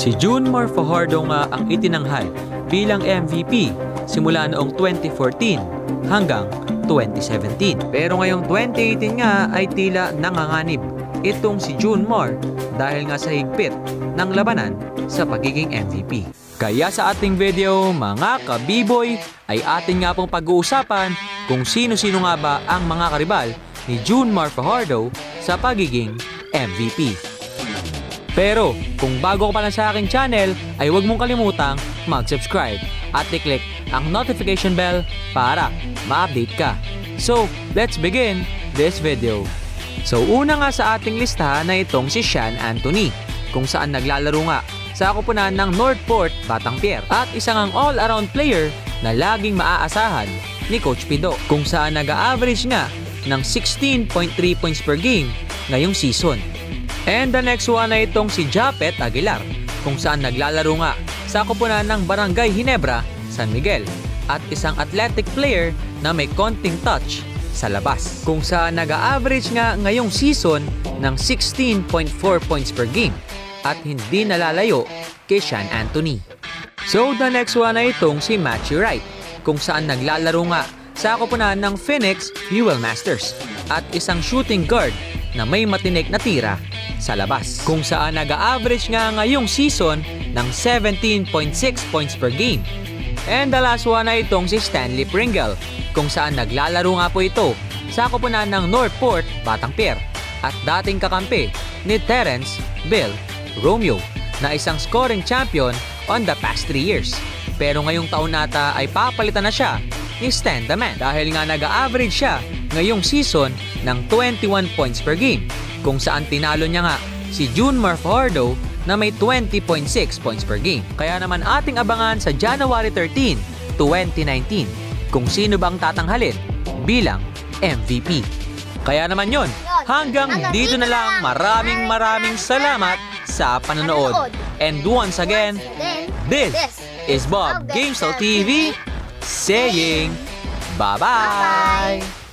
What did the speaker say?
Si Junmar Fajardo nga ang itinanghal bilang MVP simula noong 2014 hanggang 2017. Pero ngayong 2018 nga ay tila nanganganib itong si Junmar dahil nga sa higpit ng labanan sa pagiging MVP. Kaya sa ating video, mga kabiboy, ay atin nga pong pag-uusapan kung sino-sino nga ba ang mga karibal ni Junmar Fajardo sa pagiging MVP. Pero kung bago ka pa lang sa aking channel, ay huwag mong kalimutang mag-subscribe at i-click ang notification bell para ma-update ka. So, let's begin this video. So, una nga sa ating listahan na itong si Sean Anthony, kung saan naglalaro nga sa koponan ng Northport Batangpier at isang ang all-around player na laging maaasahan ni Coach Pido, kung saan nag-average nga ng 16.3 points per game ngayong season. And the next one na itong si Japet Aguilar, kung saan naglalaro nga sa koponan ng Barangay Hinebra, San Miguel, at isang athletic player na may konting touch sa labas. Kung saan nag-average nga ngayong season ng 16.4 points per game at hindi nalalayo kay Sean Anthony. So the next one na itong si Matthew Wright, kung saan naglalaro nga sa koponan ng Phoenix Fuel Masters at isang shooting guard na may matinik na tira sa labas. Kung saan nag-average nga ngayong season ng 17.6 points per game. And the last one na itong si Stanley Pringle, kung saan naglalaro nga po ito sa koponan ng Northport, Batangpier at dating kakampi ni Terence Bill Romeo na isang scoring champion on the past 3 years. Pero ngayong taon nata ay papalitan na siya ni Stan the Man dahil nga nag-average siya ngayong season ng 21 points per game kung saan tinalo niya nga si June Fajardo na may 20.6 points per game. Kaya naman ating abangan sa January 13, 2019 kung sino bang tatanghalin bilang MVP. Kaya naman yon, hanggang dito na lang maraming maraming salamat sa panonood. And once again, this is Bob Gameshow TV saying bye-bye!